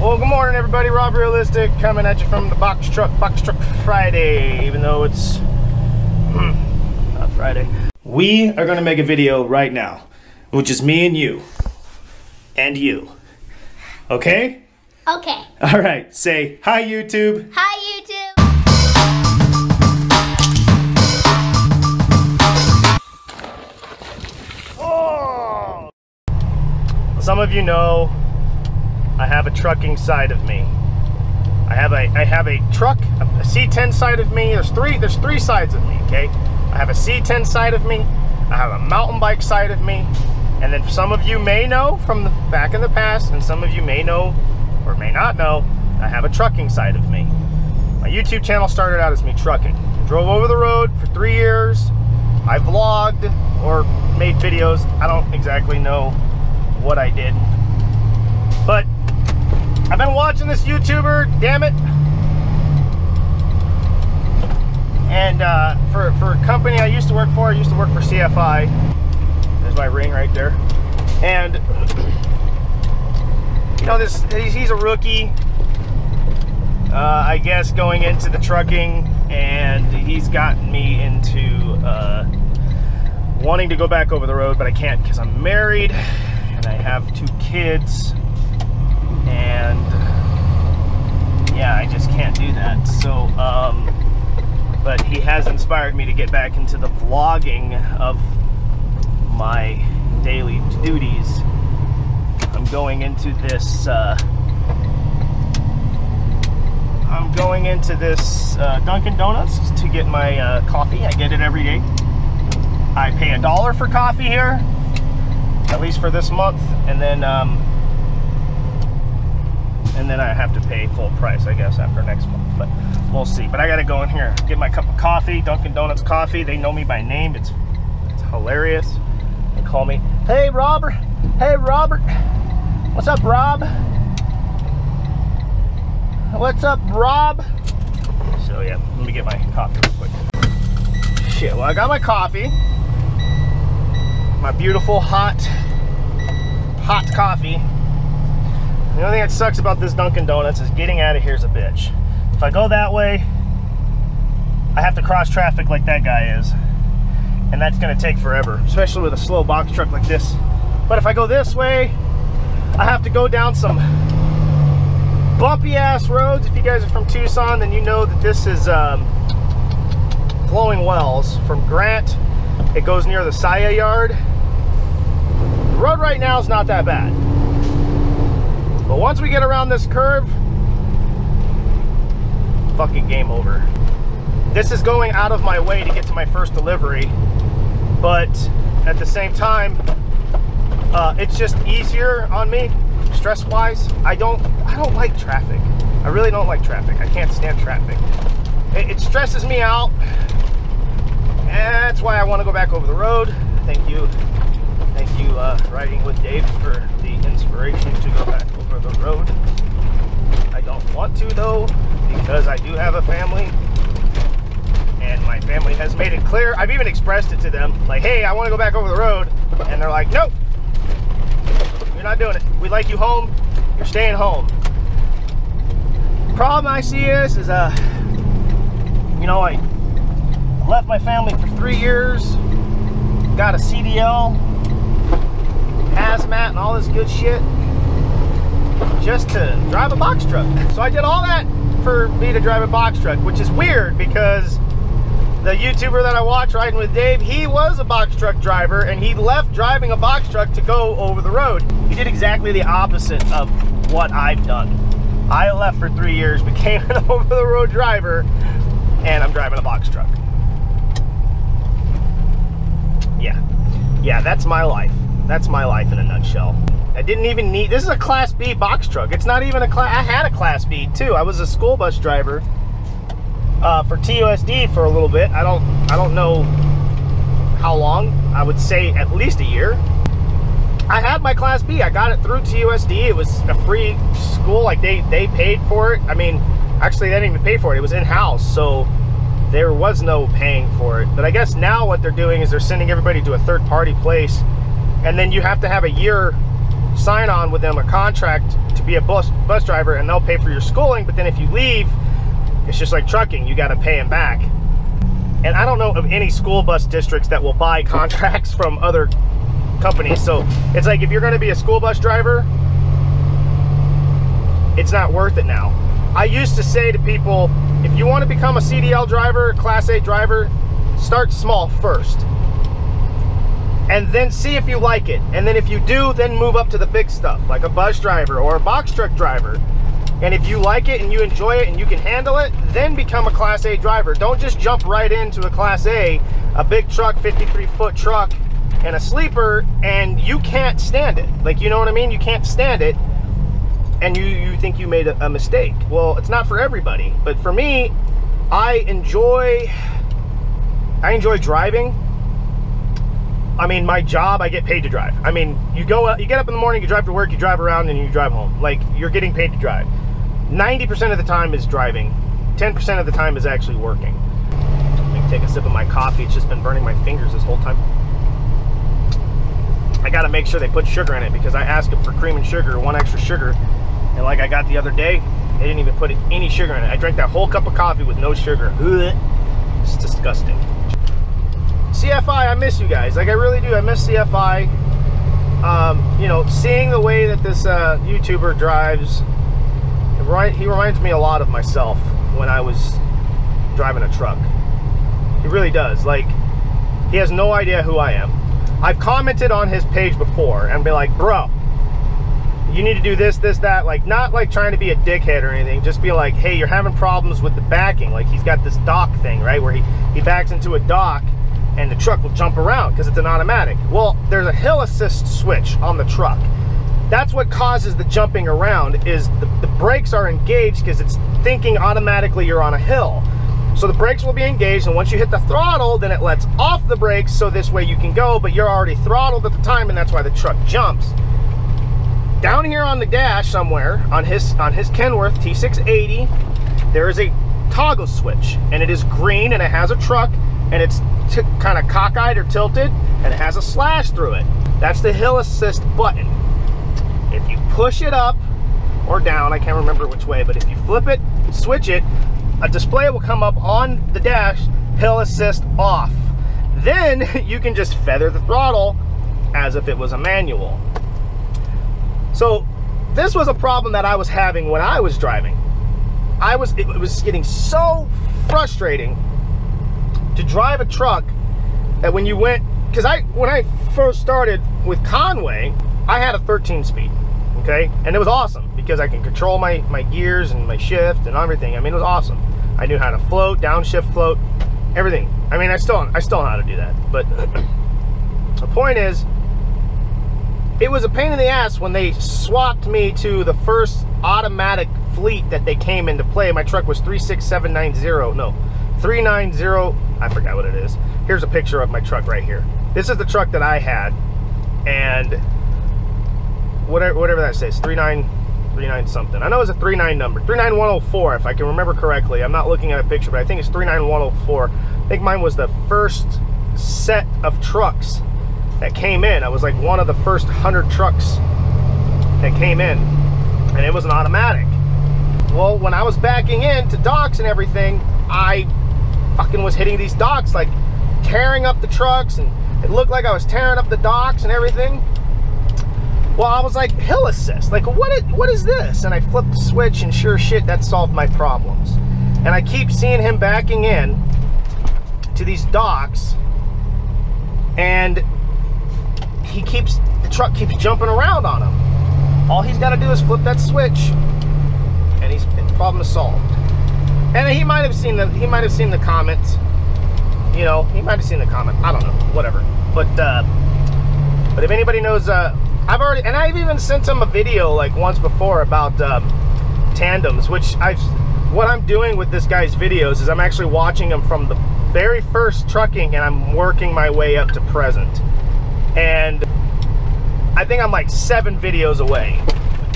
Well, good morning, everybody. Rob Realistic coming at you from the Box Truck, Box Truck Friday, even though it's not Friday. We are going to make a video right now, which is me and you. And you. Okay? Okay. All right. Say hi, YouTube. Hi, YouTube. Oh! Some of you know I have a trucking side of me. I have a I have a truck, a C10 side of me. There's three there's three sides of me, okay? I have a C10 side of me, I have a mountain bike side of me, and then some of you may know from the back in the past, and some of you may know or may not know, I have a trucking side of me. My YouTube channel started out as me trucking. I Drove over the road for three years. I vlogged or made videos. I don't exactly know what I did. But I've been watching this YouTuber, damn it. And uh, for, for a company I used to work for, I used to work for CFI. There's my ring right there. And, you know, this he's, he's a rookie. Uh, I guess going into the trucking, and he's gotten me into uh, wanting to go back over the road, but I can't because I'm married and I have two kids, and yeah, I just can't do that. So, um, but he has inspired me to get back into the vlogging of my daily duties. I'm going into this. Uh, I'm going into this uh, Dunkin' Donuts to get my uh, coffee. I get it every day. I pay a dollar for coffee here, at least for this month, and then um, and then I have to pay full price, I guess, after next month. But we'll see. But I gotta go in here get my cup of coffee, Dunkin' Donuts coffee. They know me by name. It's it's hilarious. They call me, Hey Robert. Hey Robert. What's up, Rob? What's up, Rob? So yeah, let me get my coffee real quick. Shit, well I got my coffee. My beautiful hot, hot coffee. The only thing that sucks about this Dunkin' Donuts is getting out of here is a bitch. If I go that way, I have to cross traffic like that guy is. And that's gonna take forever, especially with a slow box truck like this. But if I go this way, I have to go down some bumpy ass roads. If you guys are from Tucson, then you know that this is um, flowing wells from Grant. It goes near the Saya yard. The road right now is not that bad. But once we get around this curve, fucking game over. This is going out of my way to get to my first delivery, but at the same time, uh, it's just easier on me stress-wise. I don't I don't like traffic. I really don't like traffic. I can't stand traffic. It, it stresses me out. And that's why I want to go back over the road. Thank you. Thank you, uh, Riding with Dave, for the inspiration to go back over the road. I don't want to, though, because I do have a family. And my family has made it clear. I've even expressed it to them, like, hey, I want to go back over the road. And they're like, nope, you're not doing it. We like you home. You're staying home. Problem I see is, is uh, you know, I left my family for three years, got a CDL, hazmat, and all this good shit, just to drive a box truck. So I did all that for me to drive a box truck, which is weird because the YouTuber that I watch riding with Dave, he was a box truck driver and he left driving a box truck to go over the road. He did exactly the opposite of what I've done. I left for three years, became an over the road driver, and I'm driving a box truck. Yeah. Yeah, that's my life. That's my life in a nutshell. I didn't even need, this is a class B box truck. It's not even a class, I had a class B too. I was a school bus driver uh, for TUSD for a little bit. I don't I don't know how long. I would say at least a year. I had my class B. I got it through TUSD. It was a free school. Like they they paid for it. I mean, actually they didn't even pay for it. It was in house, so there was no paying for it. But I guess now what they're doing is they're sending everybody to a third party place, and then you have to have a year sign on with them a contract to be a bus bus driver, and they'll pay for your schooling. But then if you leave, it's just like trucking; you got to pay them back. And I don't know of any school bus districts that will buy contracts from other companies. So it's like if you're going to be a school bus driver, it's not worth it now. I used to say to people, if you want to become a CDL driver, Class A driver, start small first. And then see if you like it. And then if you do, then move up to the big stuff, like a bus driver or a box truck driver. And if you like it and you enjoy it and you can handle it, then become a Class A driver. Don't just jump right into a Class A, a big truck, 53 foot truck, and a sleeper, and you can't stand it. Like, you know what I mean? You can't stand it and you, you think you made a, a mistake. Well, it's not for everybody, but for me, I enjoy, I enjoy driving. I mean, my job, I get paid to drive. I mean, you go, out, you get up in the morning, you drive to work, you drive around, and you drive home. Like, you're getting paid to drive. 90% of the time is driving. 10% of the time is actually working. Let me take a sip of my coffee. It's just been burning my fingers this whole time. I got to make sure they put sugar in it because I asked them for cream and sugar, one extra sugar, and like I got the other day, they didn't even put any sugar in it. I drank that whole cup of coffee with no sugar. It's disgusting. CFI, I miss you guys. Like I really do. I miss CFI. Um, you know, seeing the way that this uh, YouTuber drives, right? He reminds me a lot of myself when I was driving a truck. He really does. Like, he has no idea who I am. I've commented on his page before and be like, bro, you need to do this, this, that. Like, not like trying to be a dickhead or anything. Just be like, hey, you're having problems with the backing. Like, he's got this dock thing, right? Where he, he backs into a dock and the truck will jump around because it's an automatic. Well, there's a hill assist switch on the truck. That's what causes the jumping around is the, the brakes are engaged because it's thinking automatically you're on a hill. So the brakes will be engaged and once you hit the throttle, then it lets off the brakes so this way you can go, but you're already throttled at the time and that's why the truck jumps. Down here on the dash somewhere, on his, on his Kenworth T680, there is a toggle switch and it is green and it has a truck and it's kind of cockeyed or tilted and it has a slash through it. That's the hill assist button. If you push it up or down, I can't remember which way, but if you flip it, switch it, a display will come up on the dash, hill assist off. Then you can just feather the throttle as if it was a manual. So this was a problem that I was having when I was driving. I was, it was getting so frustrating to drive a truck that when you went, because I, when I first started with Conway, I had a 13 speed, okay? And it was awesome because I can control my, my gears and my shift and everything. I mean, it was awesome. I knew how to float, downshift float, everything. I mean, I still, I still know how to do that. But the point is, it was a pain in the ass when they swapped me to the first automatic fleet that they came into play. My truck was 36790, no, 390, I forgot what it is. Here's a picture of my truck right here. This is the truck that I had, and whatever, whatever that says, 3939 something. I know it's a 39 number, 39104 if I can remember correctly. I'm not looking at a picture, but I think it's 39104. I think mine was the first set of trucks that came in. I was like one of the first 100 trucks that came in, and it was an automatic. Well, when I was backing in to docks and everything, I fucking was hitting these docks, like tearing up the trucks, and it looked like I was tearing up the docks and everything. Well, I was like, hill assist, like what is, what is this? And I flipped the switch and sure shit, that solved my problems. And I keep seeing him backing in to these docks and he keeps, the truck keeps jumping around on him. All he's got to do is flip that switch and he's, problem is solved. And he might have seen the, he might have seen the comments, you know, he might have seen the comment. I don't know, whatever. But, uh, but if anybody knows, uh, I've already, and I've even sent him a video like once before about, um, tandems, which I've, what I'm doing with this guy's videos is I'm actually watching them from the very first trucking and I'm working my way up to present and I think I'm like seven videos away.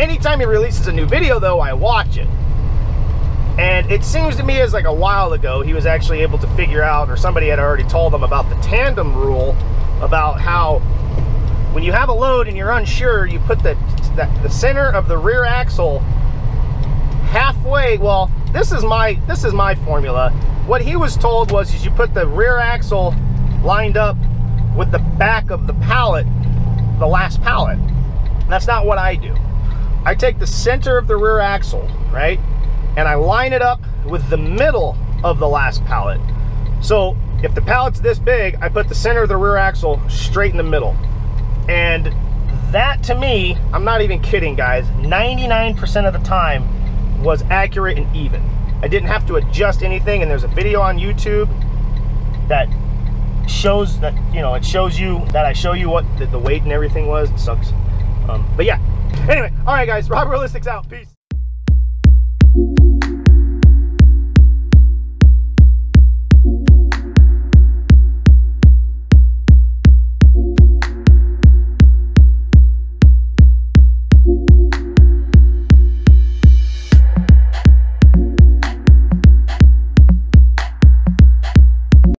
Anytime he releases a new video though, I watch it. And it seems to me as like a while ago, he was actually able to figure out, or somebody had already told him about the tandem rule, about how when you have a load and you're unsure, you put the, the, the center of the rear axle halfway. Well, this is my this is my formula. What he was told was is you put the rear axle lined up with the back of the pallet, the last pallet. That's not what I do. I take the center of the rear axle, right? And I line it up with the middle of the last pallet. So if the pallet's this big, I put the center of the rear axle straight in the middle. And that to me, I'm not even kidding guys, 99% of the time was accurate and even. I didn't have to adjust anything and there's a video on YouTube that shows that, you know, it shows you that I show you what the, the weight and everything was. It sucks. Um, but yeah. Anyway, all right guys, Rob Realistics out. Peace.